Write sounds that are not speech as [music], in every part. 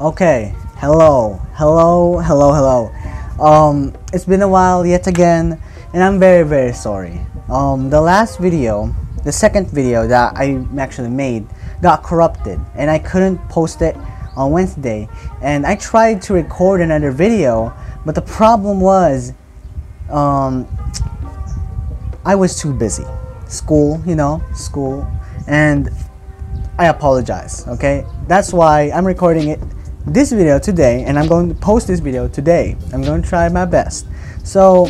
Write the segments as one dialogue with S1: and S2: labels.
S1: Okay, hello, hello, hello, hello. Um, it's been a while yet again, and I'm very, very sorry. Um, the last video, the second video that I actually made, got corrupted, and I couldn't post it on Wednesday. And I tried to record another video, but the problem was, um, I was too busy. School, you know, school, and I apologize, okay? That's why I'm recording it this video today and I'm going to post this video today. I'm going to try my best. So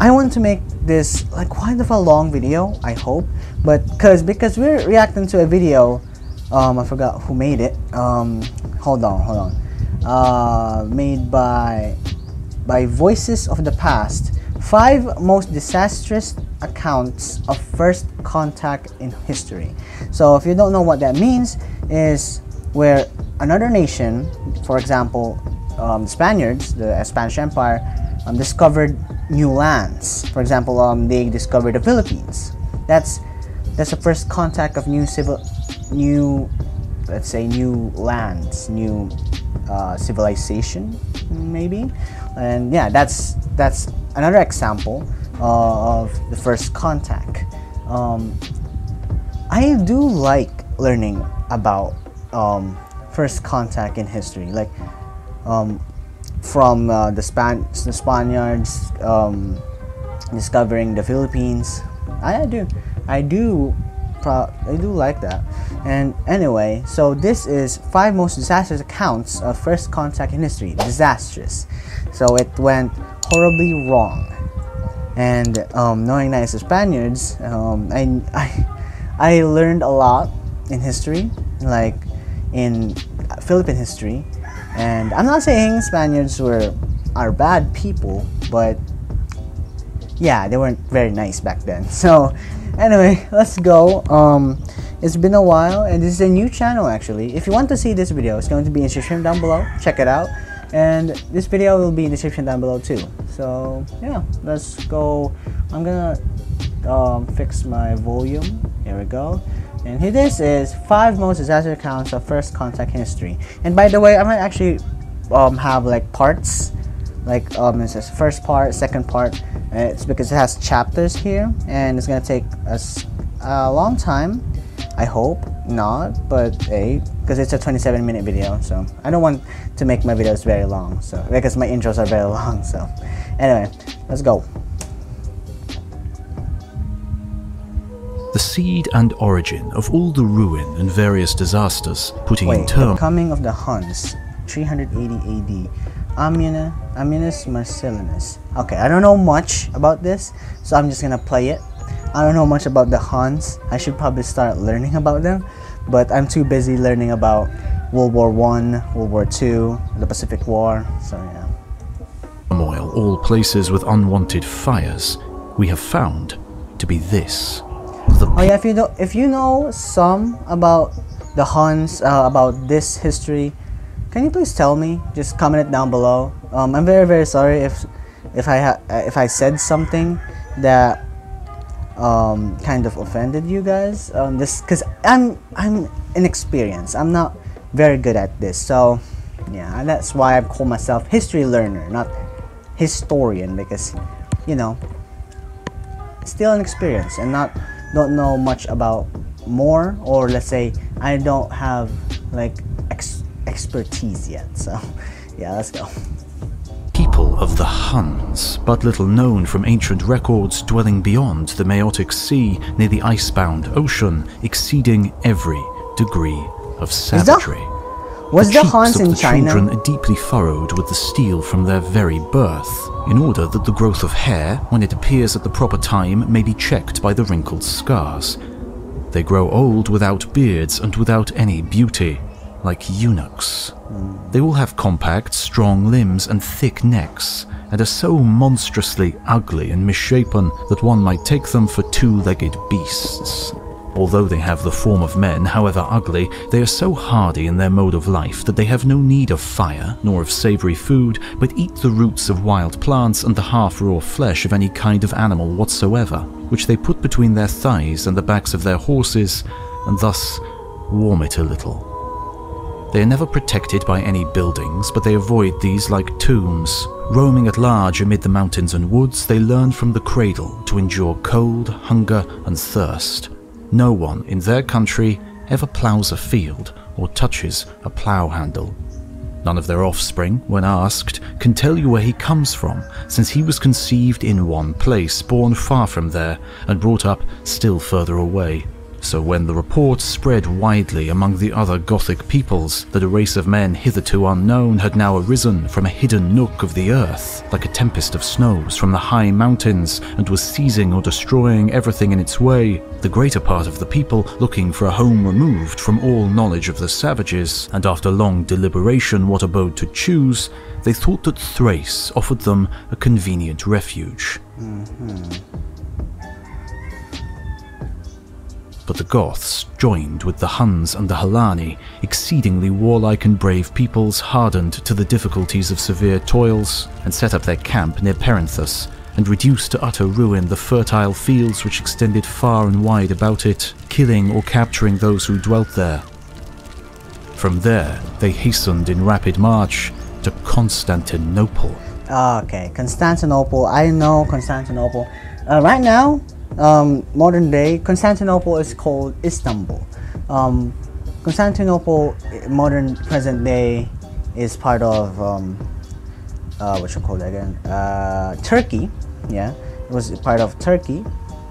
S1: I want to make this like quite of a long video, I hope, but cause because we're reacting to a video, um, I forgot who made it. Um, hold on, hold on. Uh, made by by Voices of the Past. Five most disastrous accounts of first contact in history. So if you don't know what that means, is where another nation, for example, um, the Spaniards, the Spanish Empire, um, discovered new lands. For example, um, they discovered the Philippines. That's that's the first contact of new civil, new, let's say, new lands, new uh, civilization, maybe. And yeah, that's that's another example uh, of the first contact. Um, I do like learning about um, first contact in history, like um, from uh, the Span the Spaniards um, discovering the Philippines. I, do, I do, I do like that. And anyway, so this is five most disastrous accounts of first contact in history. Disastrous. So it went horribly wrong. And um, knowing that it's the Spaniards, um, I, I, I learned a lot in history, like in Philippine history. And I'm not saying Spaniards were are bad people, but yeah, they weren't very nice back then. [laughs] So anyway, let's go. Um, it's been a while, and this is a new channel actually. If you want to see this video, it's going to be in the description down below. Check it out. And this video will be in the description down below too. So yeah, let's go. I'm gonna um, fix my volume. Here we go. And this is five most disastrous accounts of first contact history. And by the way, I might actually um, have like parts, like um, it says first part, second part. It's because it has chapters here, and it's gonna take us a long time. I hope not, but hey, because it's a 27 minute video, so I don't want to make my videos very long. So because my intros are very [laughs] long. So anyway, let's go.
S2: The seed and origin of all the ruin and various disasters, putting
S1: Wait,
S2: in terms.
S1: The coming of the Huns, 380 AD. Amina, Ammianus Marcellinus. Okay, I don't know much about this, so I'm just gonna play it. I don't know much about the Huns. I should probably start learning about them, but I'm too busy learning about World War One, World War Two, the Pacific War. So yeah.
S2: Turmoil, all places with unwanted fires, we have found to be this
S1: oh yeah, if you know if you know some about the Huns, uh, about this history, can you please tell me? Just comment it down below. Um, I'm very very sorry if if I if I said something that um, kind of offended you guys. Um, this because I'm I'm inexperienced. I'm not very good at this. So yeah, that's why I call myself history learner, not historian, because you know still an experience and not don't know much about more or let's say I don't have like ex expertise yet so [laughs] yeah let's go
S2: people of the Huns, but little known from ancient records dwelling beyond the Maeotic Sea near the icebound ocean, exceeding every degree of savagery.
S1: Was the, the Huns in the China?
S2: children are deeply furrowed with the steel from their very birth, in order that the growth of hair, when it appears at the proper time, may be checked by the wrinkled scars. They grow old without beards and without any beauty, like eunuchs. They all have compact, strong limbs and thick necks, and are so monstrously ugly and misshapen that one might take them for two-legged beasts. Although they have the form of men, however ugly, they are so hardy in their mode of life that they have no need of fire, nor of savoury food, but eat the roots of wild plants and the half-raw flesh of any kind of animal whatsoever, which they put between their thighs and the backs of their horses, and thus warm it a little. They are never protected by any buildings, but they avoid these like tombs. Roaming at large amid the mountains and woods, they learn from the cradle to endure cold, hunger, and thirst. No one in their country ever ploughs a field or touches a plough handle. None of their offspring, when asked, can tell you where he comes from, since he was conceived in one place, born far from there, and brought up still further away. So when the report spread widely among the other Gothic peoples that a race of men hitherto unknown had now arisen from a hidden nook of the earth, like a tempest of snows from the high mountains, and was seizing or destroying everything in its way, the greater part of the people looking for a home removed from all knowledge of the savages, and after long deliberation what abode to choose, they thought that Thrace offered them a convenient refuge. Mm-hmm. But the Goths joined with the Huns and the Halani, exceedingly warlike and brave peoples hardened to the difficulties of severe toils, and set up their camp near Perinthus, and reduced to utter ruin the fertile fields which extended far and wide about it, killing or capturing those who dwelt there. From there, they hastened in rapid march to Constantinople.
S1: Ah, Okay, Constantinople. I know Constantinople. Uh, right now, um, modern day, Constantinople is called Istanbul. Um, Constantinople, eh, modern present day, is part of um, uh, what you call that again? Uh, Turkey. Yeah, it was part of Turkey,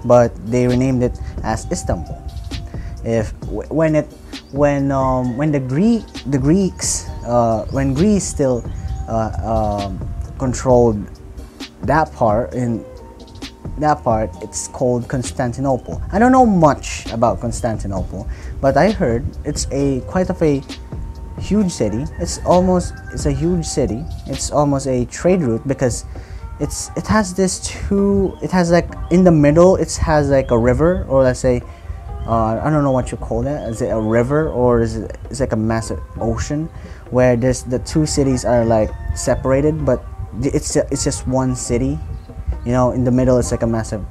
S1: but they renamed it as Istanbul. If when it when um, when the Greek the Greeks uh, when Greece still uh, um, controlled that part in that part it's called Constantinople. I don't know much about Constantinople, but I heard it's a quite of a huge city. It's almost it's a huge city. It's almost a trade route because it's it has this two it has like in the middle it has like a river or let's say uh, I don't know what you call that. Is it a river or is it it's like a massive ocean where there's the two cities are like separated, but it's it's just one city. You know, in the middle it's like a massive,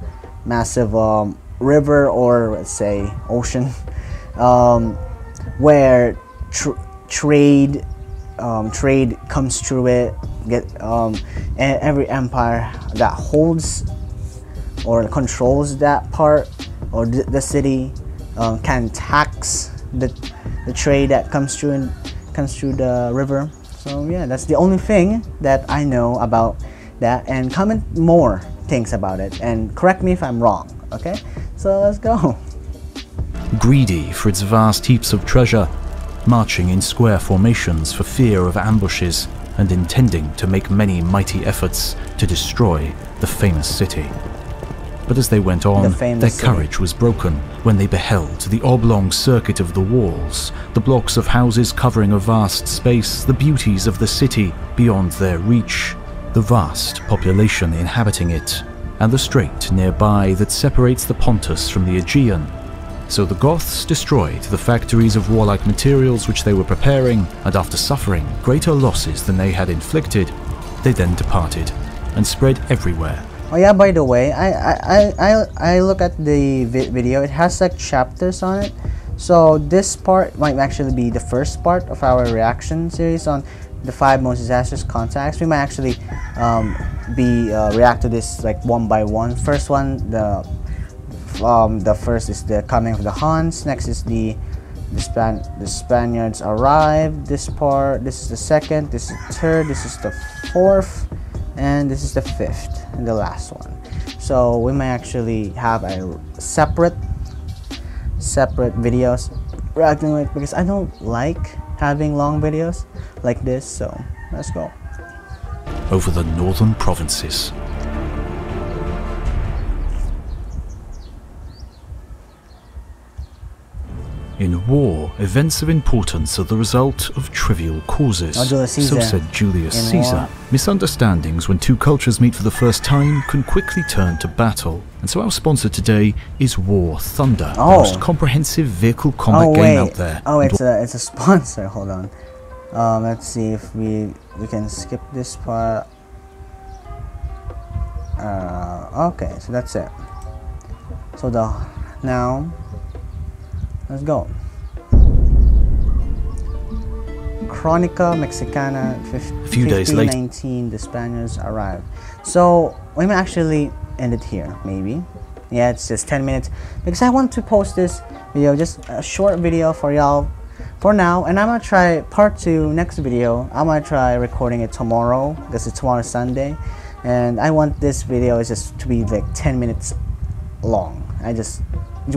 S1: massive um, river or let's say ocean, [laughs] um, where tr- trade um, trade comes through it. Get um, and every empire that holds or controls that part or th- the city um, can tax the, the trade that comes through and comes through the river so yeah that's the only thing that i know about that and comment more things about it and correct me if i'm wrong okay so let's go
S2: greedy for its vast heaps of treasure, marching in square formations for fear of ambushes, and intending to make many mighty efforts to destroy the famous city. But as they went on,
S1: The
S2: their
S1: city.
S2: courage was broken when they beheld the oblong circuit of the walls, the blocks of houses covering a vast space, the beauties of the city beyond their reach, the vast population inhabiting it, and the strait nearby that separates the Pontus from the Aegean. So the Goths destroyed the factories of warlike materials which they were preparing, and after suffering greater losses than they had inflicted, they then departed and spread everywhere.
S1: Oh yeah, by the way, I I, I, I, look at the vi- video. It has like chapters on it. So this part might actually be the first part of our reaction series on the five most disastrous contacts. We might actually um, be uh, react to this like one by one. First one, the um, the first is the coming of the Huns. Next is the the Span the Spaniards arrived. This part. This is the second. This is the third. This is the fourth, and this is the fifth and the last one. So we may actually have a separate separate videos reacting with because I don't like having long videos like this. So let's go.
S2: over the northern provinces. In war, events of importance are the result of trivial causes.
S1: Oh,
S2: so said Julius
S1: In
S2: Caesar.
S1: war.
S2: Misunderstandings when two cultures meet for the first time can quickly turn to battle. And so our sponsor today is War Thunder, the
S1: Oh.
S2: most comprehensive vehicle combat
S1: oh
S2: game out there.
S1: Oh, it's a it's a sponsor. Hold on. Um, let's see if we we can skip this part. Uh, okay, so that's it. So the now, let's go. Chronica Mexicana
S2: A few days later-
S1: 1519 the Spaniards arrived. So we may actually end it here, maybe. Yeah, it's just 10 minutes because I want to post this video, just a short video for y'all for now. And I'm gonna try part two next video. I'm gonna try recording it tomorrow because it's tomorrow Sunday, and I want this video is just to be like 10 minutes long. I just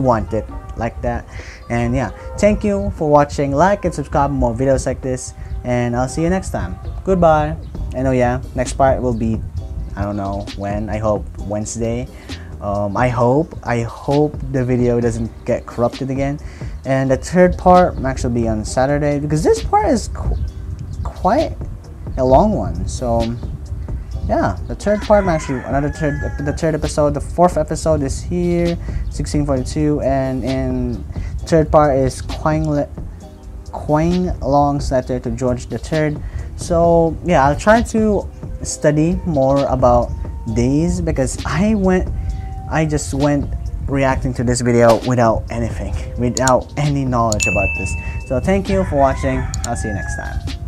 S1: want it like that. And yeah, thank you for watching. Like and subscribe for more videos like this. And I'll see you next time. Goodbye. And oh yeah, next part will be I don't know when. I hope Wednesday. Um, I hope I hope the video doesn't get corrupted again. And the third part will actually be on Saturday because this part is qu quite a long one. So yeah, the third part actually another third the third episode, the fourth episode is here, 1642, and in third part is Quang Quang Long's letter to George III. So yeah, I'll try to study more about these because I went I just went reacting to this video without anything, without any knowledge about this. So thank you for watching. I'll see you next time.